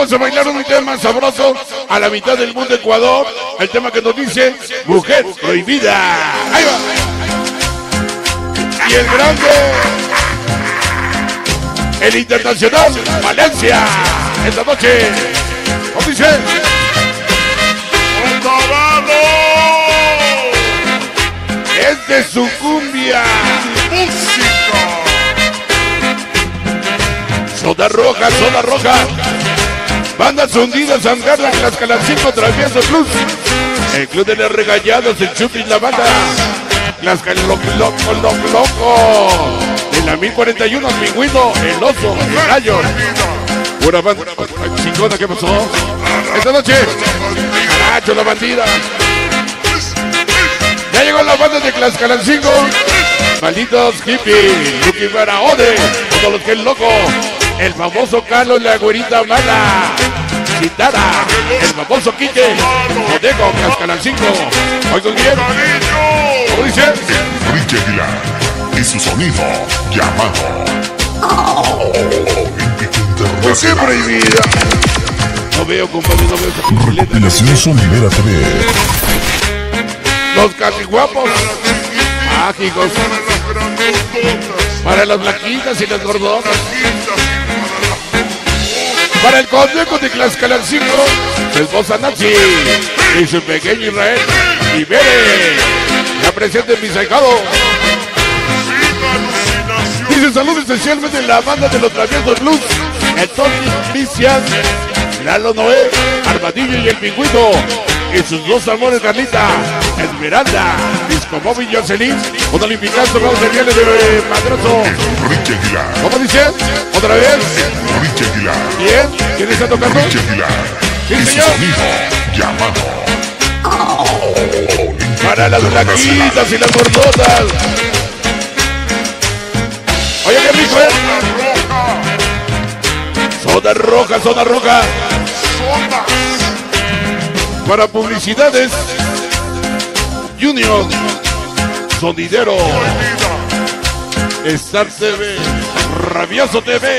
Vamos a bailar un tema sabroso a la mitad del mundo Ecuador. El tema que nos dice Mujer Prohibida. Ahí va. Y el grande. El internacional Valencia. Esta noche. ¿Cómo dice? Es de su cumbia. Soda roja, soda roja. Bandas hundidas, las Calacinco, Travieso Plus. El club de los regallados, el Chupi y la banda. Las loco, loco, loco, loco. De la 1041, el pingüino, el oso, el gallo. Pura banda. Chingona, ¿qué pasó? Esta noche. Caracho, la bandida. Ya llegó la banda de Tlaxcalancingo. Malditos hippies, Lucky Barahone, todos los que es loco. El famoso Carlos, la güerita mala. Citara, el famoso Quique. Conejo, Tlaxcalancingo. Oigan bien. ¿Cómo dice? Enrique Aguilar y su sonido llamado Olímpico ¿Por qué prohibida? No veo, compadre, no veo. Recopilación Sonidera TV. Los cachiguapos. Mágicos. Para las blanquitas y las gordotas. Para el conejo de Tlaxcalancingo, su esposa Nancy y su pequeño Israel. Y Bere, la presente en mi sacado. Dice salud especialmente en la banda de los traviesos blues. El Tony Vician, Lalo Noé, Armadillo y el Pingüino. Y sus dos amores, Carlita, Esmeralda, Disco Móvil y Jocelyn. Un olimpicazo, vamos a viene de Madroso. Enrique Aguilar. ¿Cómo dice? ¿Otra vez? Enrique Aguilar. Bien. ¿Quién está tocando? Enrique Aguilar. Sí, Y señor. llamado Para las blanquitas y las gordotas. Oye, qué rico, ¿eh? Soda roja, soda roja. Para publicidades. Junior. Sonidero. Star TV. Rabioso TV.